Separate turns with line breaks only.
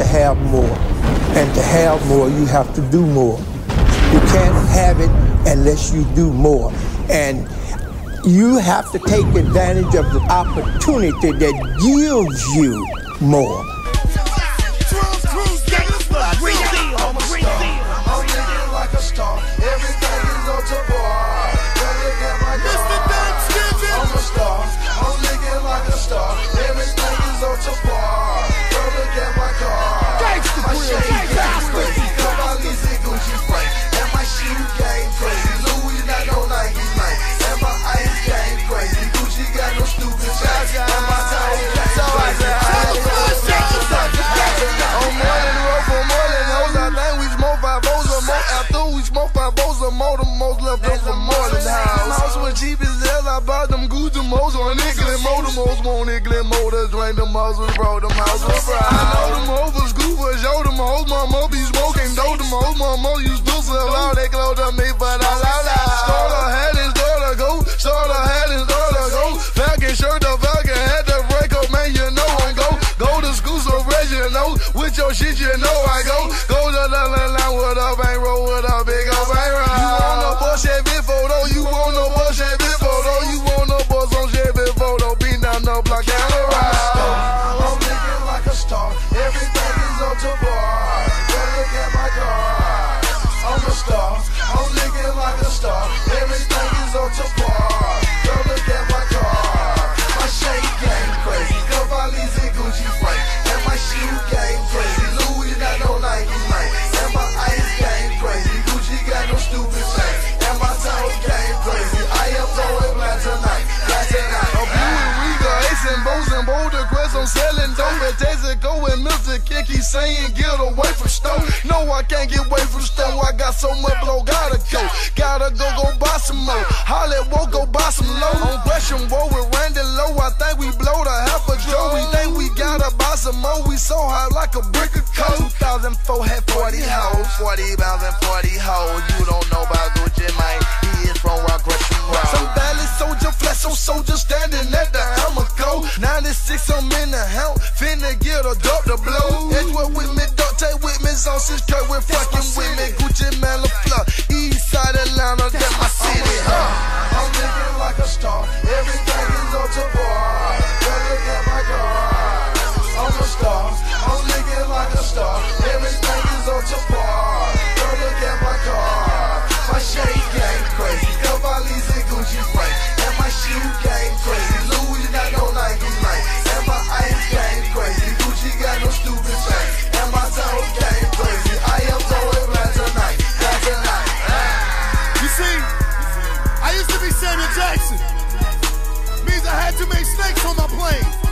to have more. And to have more, you have to do more. You can't have it unless you do more. And you have to take advantage of the opportunity that gives you more.
Most want England motors, drain them bro, them houses. I know them hoes goofers, yo, them hoes, mama be smoking dope, them hoes, mama used to sell all they clothes to me, but I love that. Starter had his daughter go, starter had his daughter go, shirt, the fucking had to break up, man, you know I go. Go to school so you know, with your shit, you know I go. Mr. Kick. He's saying get away from stove. No, I can't get away from stove. I got so much blow, gotta go. Gotta go, go buy some more. Hollywood, go buy some low. On Gresham Road with Randy Low. I think we blow the half a Joe. We think we gotta buy some more. We so high like a brick of coke. 2004 had 40 hoes. 40 pounds and 40 hoes. 96, I'm in the house. Finna get a dope to blow. Edgewood with me, don't take with me. Sausage cut with fucking
Be Samuel Jackson. Means I had to make snakes on my plane.